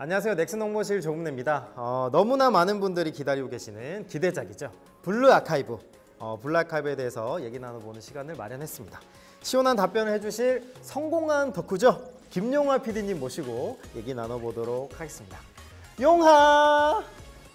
안녕하세요. 넥슨 홍보실 조금래입니다. 어, 너무나 많은 분들이 기다리고 계시는 기대작이죠. 블루 아카이브. 어, 블루 아카이브에 대해서 얘기 나눠보는 시간을 마련했습니다. 시원한 답변을 해주실 성공한 덕후죠. 김용화 PD님 모시고 얘기 나눠보도록 하겠습니다. 용하!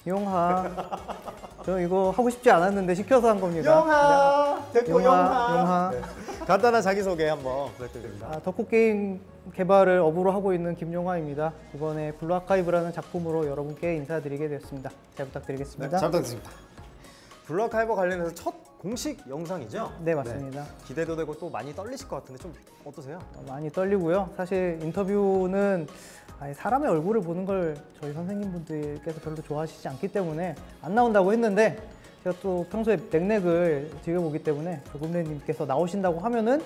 용하. 저 이거 하고 싶지 않았는데 시켜서 한 겁니다. 용하! 됐고 용하, 용하! 용하. 네. 간단한 자기소개 한번 부탁드립니다. 아, 덕후 게임 개발을 업으로 하고 있는 김용하입니다. 이번에 블루 아카이브라는 작품으로 여러분께 인사드리게 되었습니다. 잘 부탁드리겠습니다. 네, 잘 부탁드립니다. 아카이브 관련해서 첫 공식 영상이죠? 네, 맞습니다. 기대도 되고 또 많이 떨리실 것 같은데 좀 어떠세요? 어, 많이 떨리고요. 사실 인터뷰는 사람의 얼굴을 보는 걸 저희 선생님분들께서 별로 좋아하시지 않기 때문에 안 나온다고 했는데 제가 또 평소에 넥넥을 즐겨보기 때문에 조금래님께서 나오신다고 하면은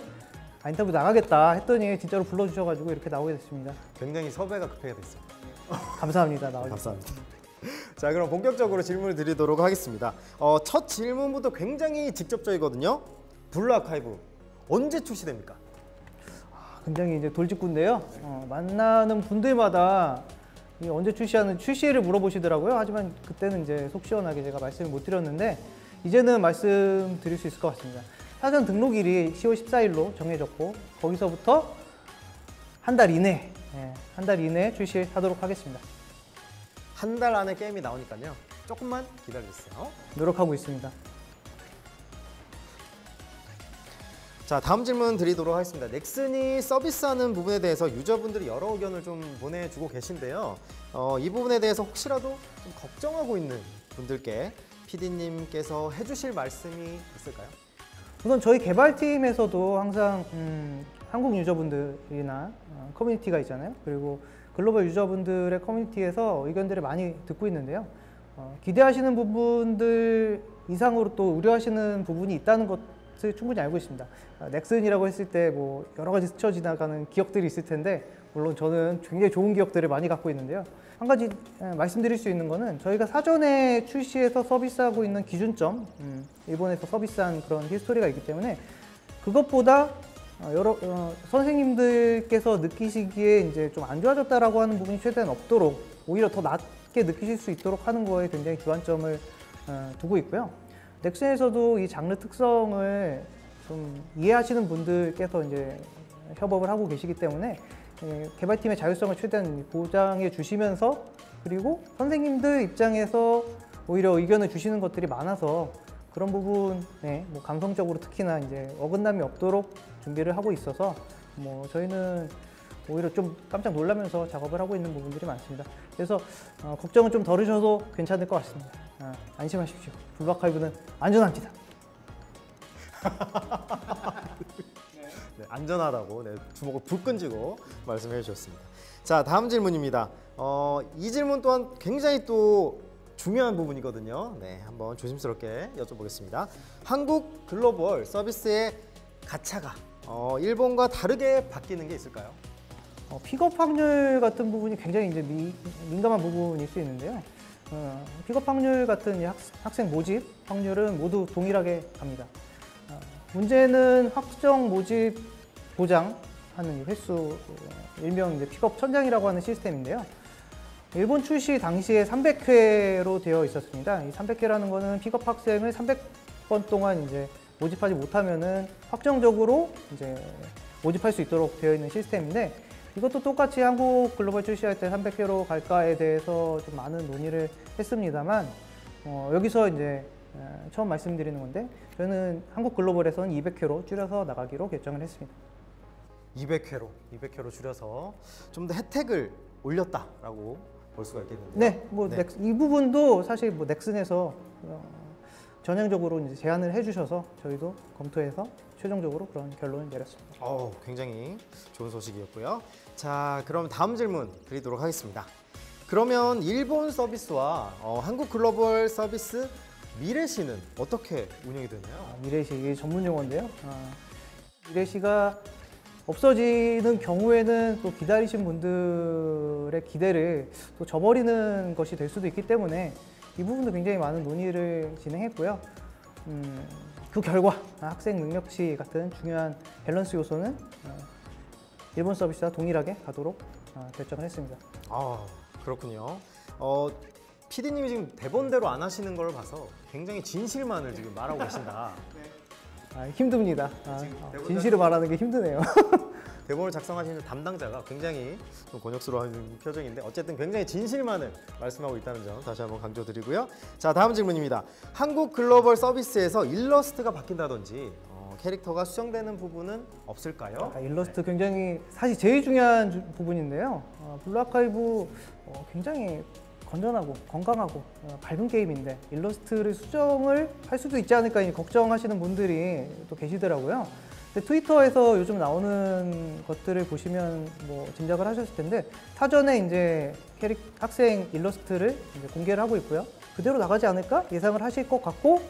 아, 인터뷰 나가겠다 했더니 진짜로 불러주셔가지고 이렇게 나오게 됐습니다. 굉장히 섭외가 급하게 됐어요. 감사합니다. 나와주셔서. 감사합니다. 자, 그럼 본격적으로 질문을 드리도록 하겠습니다. 어, 첫 질문부터 굉장히 직접적이거든요. 블루 아카이브 언제 출시됩니까? 굉장히 이제 돌직구인데요. 어, 만나는 분들마다 이 언제 출시하는 출시를 물어보시더라고요. 하지만 그때는 이제 속 시원하게 제가 말씀을 못 드렸는데 이제는 말씀드릴 수 있을 것 같습니다. 사전 등록일이 10월 14일로 정해졌고 거기서부터 한 달 이내, 예, 한달 이내 출시하도록 하겠습니다. 한 달 안에 게임이 나오니까요. 조금만 기다려주세요. 노력하고 있습니다. 자, 다음 질문 드리도록 하겠습니다. 넥슨이 서비스하는 부분에 대해서 유저분들이 여러 의견을 좀 보내주고 계신데요. 어, 이 부분에 대해서 혹시라도 좀 걱정하고 있는 분들께 PD님께서 해주실 말씀이 있을까요? 우선 저희 개발팀에서도 항상 음, 한국 유저분들이나 어, 커뮤니티가 있잖아요. 그리고 글로벌 유저분들의 커뮤니티에서 의견들을 많이 듣고 있는데요. 어, 기대하시는 부분들 이상으로 또 우려하시는 부분이 있다는 것을 충분히 알고 있습니다. 어, 넥슨이라고 했을 때 뭐 여러 가지 스쳐 지나가는 기억들이 있을 텐데 물론 저는 굉장히 좋은 기억들을 많이 갖고 있는데요. 한 가지 에, 말씀드릴 수 있는 거는 저희가 사전에 출시해서 서비스하고 있는 기준점, 음, 일본에서 서비스한 그런 히스토리가 있기 때문에 그것보다 어, 여러 어, 선생님들께서 느끼시기에 이제 좀 안 좋아졌다라고 하는 부분이 최대한 없도록 오히려 더 낮게 느끼실 수 있도록 하는 거에 굉장히 주안점을 어, 두고 있고요. 넥슨에서도 이 장르 특성을 좀 이해하시는 분들께서 이제 협업을 하고 계시기 때문에 예, 개발팀의 자율성을 최대한 보장해 주시면서 그리고 선생님들 입장에서 오히려 의견을 주시는 것들이 많아서 그런 부분에 뭐 감성적으로 특히나 이제 어긋남이 없도록 준비를 하고 있어서 뭐 저희는 오히려 좀 깜짝 놀라면서 작업을 하고 있는 부분들이 많습니다. 그래서 어, 걱정은 좀 덜으셔도 괜찮을 것 같습니다. 아, 안심하십시오. 블루아카이브는 안전합니다. 네, 안전하다고 네, 주먹을 불끈 쥐고 말씀해 주셨습니다. 자, 다음 질문입니다. 어, 이 질문 또한 굉장히 또 중요한 부분이거든요. 네, 한번 조심스럽게 여쭤보겠습니다. 한국 글로벌 서비스의 가차가 어, 일본과 다르게 바뀌는 게 있을까요? 어, 픽업 확률 같은 부분이 굉장히 이제 미- 민감한 부분일 수 있는데요. 어, 픽업 확률 같은 이 학, 학생 모집 확률은 모두 동일하게 갑니다. 어, 문제는 확정 모집 보장하는 이 횟수, 어, 일명 이제 픽업 천장이라고 하는 시스템인데요. 일본 출시 당시에 300회로 되어 있었습니다. 이 300회라는 거는 픽업 학생을 300번 동안 이제 모집하지 못하면은 확정적으로 이제 모집할 수 있도록 되어 있는 시스템인데 이것도 똑같이 한국 글로벌 출시할 때 300회로 갈까에 대해서 좀 많은 논의를 했습니다만 어, 여기서 이제 어, 처음 말씀드리는 건데 저는 한국 글로벌에서는 200회로 줄여서 나가기로 결정을 했습니다. 200회로 200회로 줄여서 좀 더 혜택을 올렸다라고 볼 수가 있겠는데요. 네, 뭐 네. 넥스, 이 부분도 사실 뭐 넥슨에서 어, 전향적으로 이제 제안을 해주셔서 저희도 검토해서 최종적으로 그런 결론을 내렸습니다. 어, 굉장히 좋은 소식이었고요. 자, 그럼 다음 질문 드리도록 하겠습니다. 그러면 일본 서비스와 어, 한국 글로벌 서비스 미래시는 어떻게 운영이 되나요? 아, 미래시 이게 전문 용어인데요. 아, 미래시가 없어지는 경우에는 또 기다리신 분들의 기대를 또 저버리는 것이 될 수도 있기 때문에 이 부분도 굉장히 많은 논의를 진행했고요. 음, 그 결과 학생 능력치 같은 중요한 밸런스 요소는 어, 일본 서비스와 동일하게 가도록 어, 결정을 했습니다. 아, 그렇군요. 어, PD님이 지금 대본대로 안 하시는 걸 봐서 굉장히 진실만을 지금 말하고 계신다. 아, 힘듭니다. 아, 진실을 말하는 게 힘드네요. 대본을 작성하시는 담당자가 굉장히 좀 곤욕스러워하는 표정인데 어쨌든 굉장히 진실만을 말씀하고 있다는 점 다시 한번 강조드리고요. 자 다음 질문입니다. 한국 글로벌 서비스에서 일러스트가 바뀐다든지 어, 캐릭터가 수정되는 부분은 없을까요? 아, 일러스트 굉장히 사실 제일 중요한 주- 부분인데요. 어, 블루아카이브 어, 굉장히 건전하고 건강하고 어, 밝은 게임인데 일러스트를 수정을 할 수도 있지 않을까 이 걱정하시는 분들이 또 계시더라고요. 근데 트위터에서 요즘 나오는 것들을 보시면 뭐 짐작을 하셨을 텐데 사전에 이제 캐릭 학생 일러스트를 이제 공개를 하고 있고요. 그대로 나가지 않을까 예상을 하실 것 같고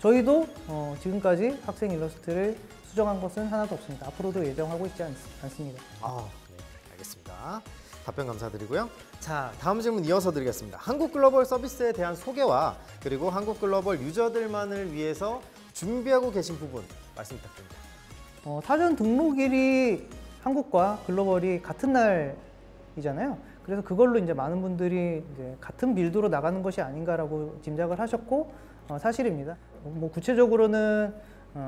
저희도 어, 지금까지 학생 일러스트를 수정한 것은 하나도 없습니다. 앞으로도 예정하고 있지 않, 않습니다. 아, 네, 알겠습니다. 답변 감사드리고요. 자, 다음 질문 이어서 드리겠습니다. 한국 글로벌 서비스에 대한 소개와 그리고 한국 글로벌 유저들만을 위해서 준비하고 계신 부분 말씀 부탁드립니다. 어, 사전 등록일이 한국과 글로벌이 같은 날이잖아요. 그래서 그걸로 이제 많은 분들이 이제 같은 빌드로 나가는 것이 아닌가라고 짐작을 하셨고 어, 사실입니다. 뭐 구체적으로는 어,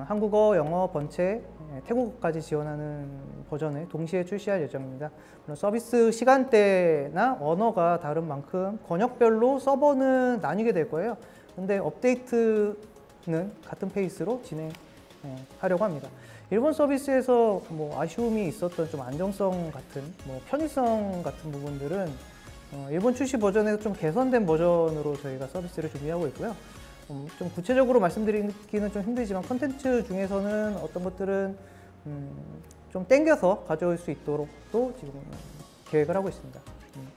한국어, 영어, 번체, 예, 태국어까지 지원하는 버전을 동시에 출시할 예정입니다. 물론 서비스 시간대나 언어가 다른 만큼 번역별로 서버는 나뉘게 될 거예요. 근데 업데이트는 같은 페이스로 진행하려고 합니다. 일본 서비스에서 뭐 아쉬움이 있었던 좀 안정성 같은 뭐 편의성 같은 부분들은 어, 일본 출시 버전에서 좀 개선된 버전으로 저희가 서비스를 준비하고 있고요. 음, 좀 구체적으로 말씀드리기는 좀 힘들지만 컨텐츠 중에서는 어떤 것들은 음, 좀 땡겨서 가져올 수 있도록 또 지금 계획을 하고 있습니다. 음.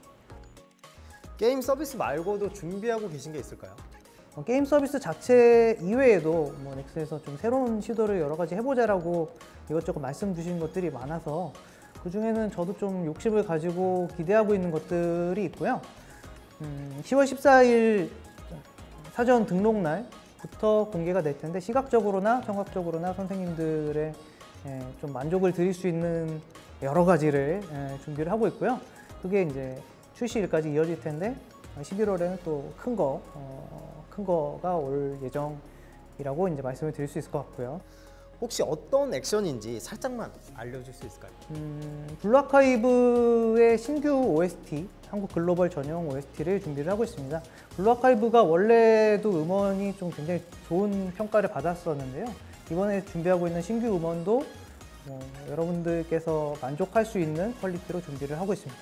게임 서비스 말고도 준비하고 계신 게 있을까요? 어, 게임 서비스 자체 이외에도 뭐 넥스에서 좀 새로운 시도를 여러 가지 해보자라고 이것저것 말씀 주신 것들이 많아서 그 중에는 저도 좀 욕심을 가지고 기대하고 있는 것들이 있고요. 음, 10월 14일 사전 등록 날부터 공개가 될 텐데 시각적으로나 청각적으로나 선생님들의 예, 좀 만족을 드릴 수 있는 여러 가지를 예, 준비를 하고 있고요. 그게 이제 출시일까지 이어질 텐데 11월에는 또 큰 거, 어, 큰 거가 올 예정이라고 이제 말씀을 드릴 수 있을 것 같고요. 혹시 어떤 액션인지 살짝만 알려줄 수 있을까요? 음, 블루아카이브의 신규 OST, 한국 글로벌 전용 OST를 준비를 하고 있습니다. 블루 아카이브가 원래도 음원이 좀 굉장히 좋은 평가를 받았었는데요. 이번에 준비하고 있는 신규 음원도 어, 여러분들께서 만족할 수 있는 퀄리티로 준비를 하고 있습니다.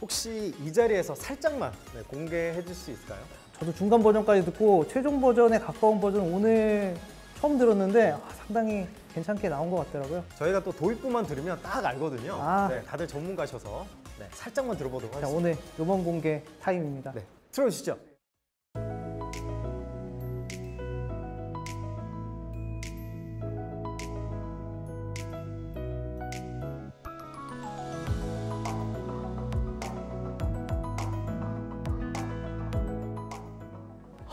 혹시 이 자리에서 살짝만 네, 공개해 줄 수 있을까요? 저도 중간 버전까지 듣고 최종 버전에 가까운 버전 오늘 처음 들었는데 아, 상당히 괜찮게 나온 것 같더라고요. 저희가 또 도입부만 들으면 딱 알거든요. 아. 네, 다들 전문가셔서 네, 살짝만 들어보도록 자, 하겠습니다. 오늘 음원 공개 타임입니다. 네, 틀어주시죠.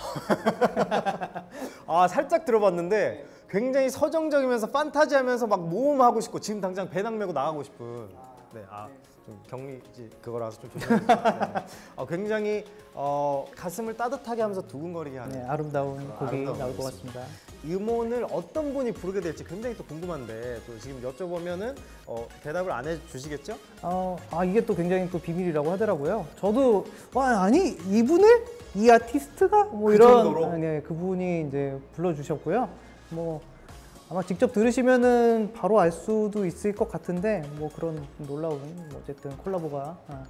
아 살짝 들어봤는데 굉장히 서정적이면서 판타지하면서 막 모험하고 싶고 지금 당장 배낭 메고 나가고 싶은 네 아 좀 격리지 그거라서 좀 조심해주세요. 네. 어, 굉장히 어, 가슴을 따뜻하게 하면서 두근거리게 하는 네, 아름다운 곡이 나올 것. 같습니다. 음원을 어떤 분이 부르게 될지 굉장히 또 궁금한데 또 지금 여쭤보면은 어, 대답을 안 해주시겠죠? 어, 아 이게 또 굉장히 또 비밀이라고 하더라고요. 저도 와 아니 이분을 이 아티스트가 뭐 그 이런 정도로? 아, 네, 그분이 이제 불러주셨고요. 뭐 아마 직접 들으시면은 바로 알 수도 있을 것 같은데 뭐 그런 놀라운 뭐 어쨌든 콜라보가 아,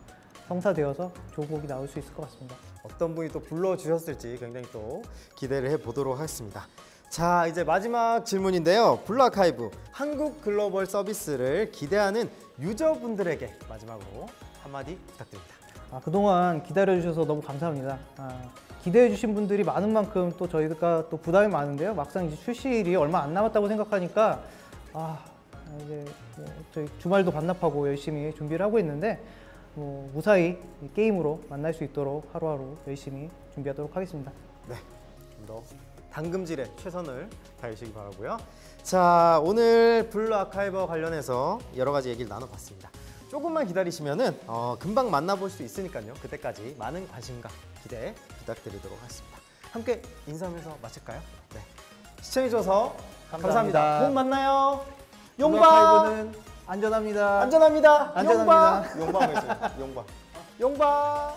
성사되어서 좋은 곡이 나올 수 있을 것 같습니다. 어떤 분이 또 불러주셨을지 굉장히 또 기대를 해보도록 하겠습니다. 자 이제 마지막 질문인데요. 블루아카이브 한국 글로벌 서비스를 기대하는 유저분들에게 마지막으로 한마디 부탁드립니다. 아, 그동안 기다려주셔서 너무 감사합니다. 아, 기대해 주신 분들이 많은 만큼 또 저희가 또 부담이 많은데요. 막상 이제 출시일이 얼마 안 남았다고 생각하니까 아, 이제 뭐 저희 주말도 반납하고 열심히 준비를 하고 있는데 뭐 무사히 이 게임으로 만날 수 있도록 하루하루 열심히 준비하도록 하겠습니다. 네, 좀 더 당금질에 최선을 다하시기 바라고요. 자, 오늘 블루 아카이브 관련해서 여러 가지 얘기를 나눠봤습니다. 조금만 기다리시면은 어, 금방 만나볼 수 있으니까요. 그때까지 많은 관심과 기대 부탁드리도록 하겠습니다. 함께 인사하면서 마칠까요? 네. 시청해주셔서 감사합니다. 감사합니다. 곧 만나요. 용방 안전합니다. 안전합니다. 안전합니다. 용방 용방 용방 용방